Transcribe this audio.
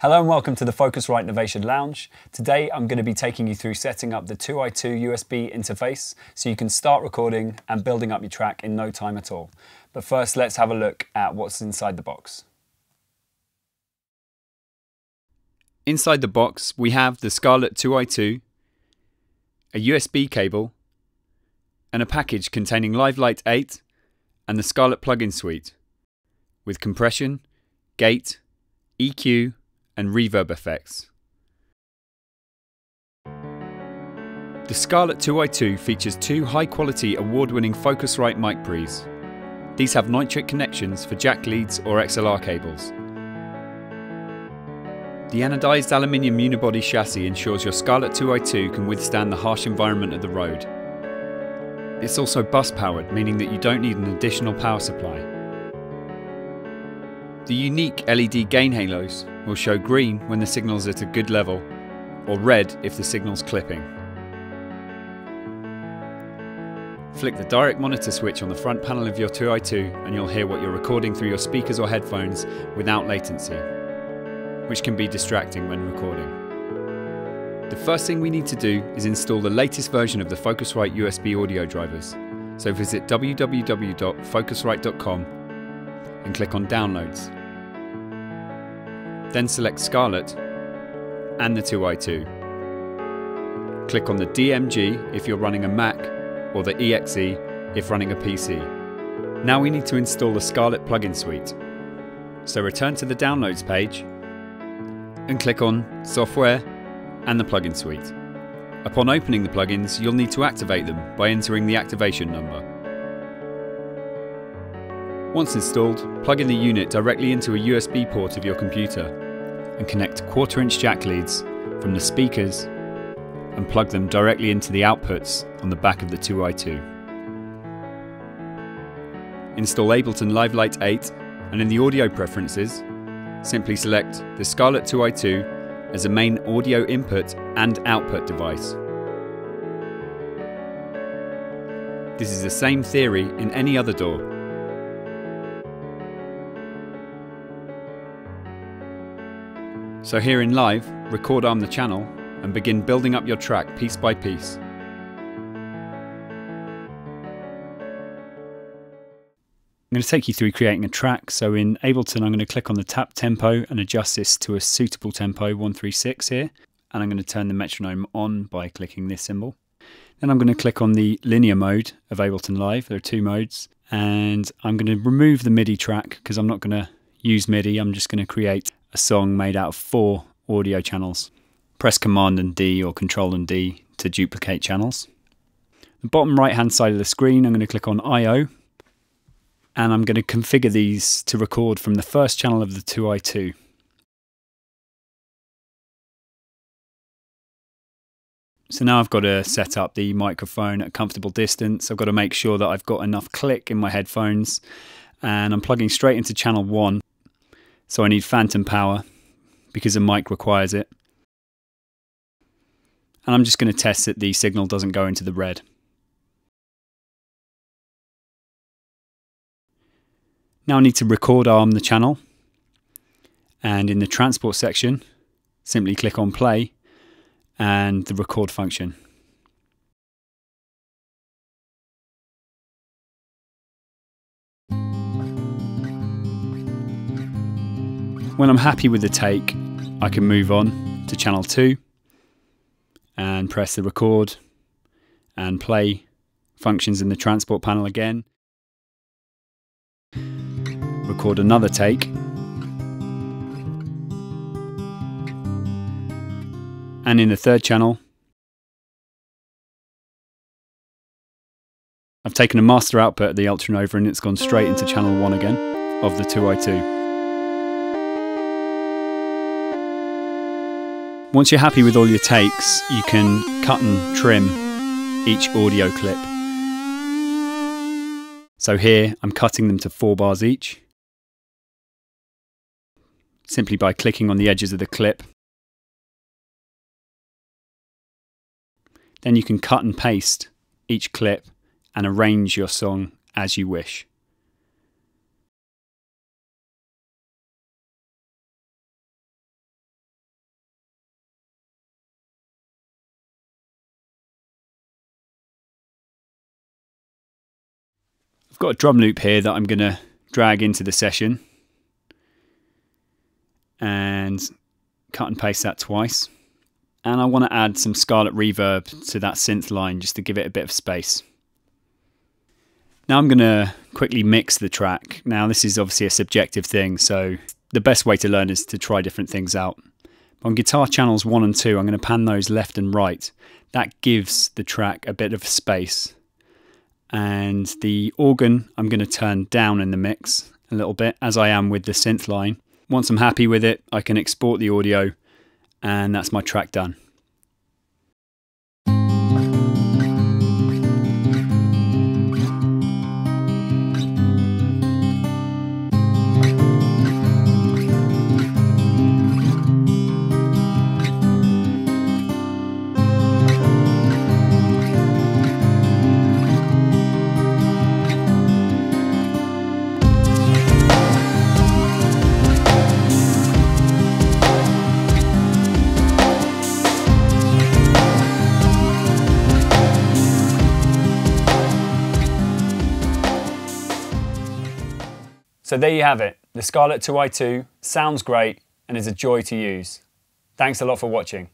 Hello and welcome to the Focusrite Novation Lounge. Today I'm going to be taking you through setting up the 2i2 USB interface so you can start recording and building up your track in no time at all. But first let's have a look at what's inside the box. Inside the box we have the Scarlett 2i2, a USB cable, and a package containing Live-Lite 8 and the Scarlett plugin suite with compression, gate, EQ, and reverb effects. The Scarlett 2i2 features two high-quality award-winning Focusrite mic pre's. These have Neutrik connections for jack leads or XLR cables. The anodized aluminium unibody chassis ensures your Scarlett 2i2 can withstand the harsh environment of the road. It's also bus powered, meaning that you don't need an additional power supply. The unique LED gain halos will show green when the signal is at a good level, or red if the signal's clipping. Flick the direct monitor switch on the front panel of your 2i2 and you'll hear what you're recording through your speakers or headphones without latency, which can be distracting when recording. The first thing we need to do is install the latest version of the Focusrite USB audio drivers, so visit www.focusrite.com and click on Downloads. Then select Scarlett and the 2i2. Click on the DMG if you're running a Mac or the EXE if running a PC. Now we need to install the Scarlett plugin suite. So return to the Downloads page and click on Software and the plugin suite. Upon opening the plugins, you'll need to activate them by entering the activation number. Once installed, plug in the unit directly into a USB port of your computer and connect quarter inch jack leads from the speakers and plug them directly into the outputs on the back of the 2i2. Install Ableton Live-Lite 8 and in the audio preferences, simply select the Scarlett 2i2 as a main audio input and output device. This is the same theory in any other DAW. So here in live, record arm the channel and begin building up your track piece by piece. I'm going to take you through creating a track. So in Ableton, I'm going to click on the tap tempo and adjust this to a suitable tempo 136 here. And I'm going to turn the metronome on by clicking this symbol. Then I'm going to click on the linear mode of Ableton Live. There are two modes. And I'm going to remove the MIDI track because I'm not going to use MIDI. I'm just going to create a song made out of four audio channels. Press Command and D or Control and D to duplicate channels. The bottom right hand side of the screen, I'm going to click on I.O. and I'm going to configure these to record from the first channel of the 2i2. So now I've got to set up the microphone at a comfortable distance. I've got to make sure that I've got enough click in my headphones and I'm plugging straight into channel 1 so I need phantom power because the mic requires it. And I'm just going to test that the signal doesn't go into the red. Now I need to record arm the channel. And in the transport section, simply click on play and the record function. When I'm happy with the take, I can move on to channel 2 and press the record and play functions in the transport panel again. Record another take. And in the third channel, I've taken a master output of the Ultranova and it's gone straight into channel 1 again of the 2i2. Once you're happy with all your takes, you can cut and trim each audio clip. So here I'm cutting them to four bars each, simply by clicking on the edges of the clip. Then you can cut and paste each clip and arrange your song as you wish. I've got a drum loop here that I'm going to drag into the session and cut and paste that twice. And I want to add some Scarlett reverb to that synth line just to give it a bit of space. Now I'm going to quickly mix the track. Now this is obviously a subjective thing, so the best way to learn is to try different things out. On guitar channels 1 and 2, I'm going to pan those left and right. That gives the track a bit of space. And the organ I'm going to turn down in the mix a little bit, as I am with the synth line. Once I'm happy with it, I can export the audio and that's my track done. So there you have it. The Scarlett 2i2 sounds great and is a joy to use. Thanks a lot for watching.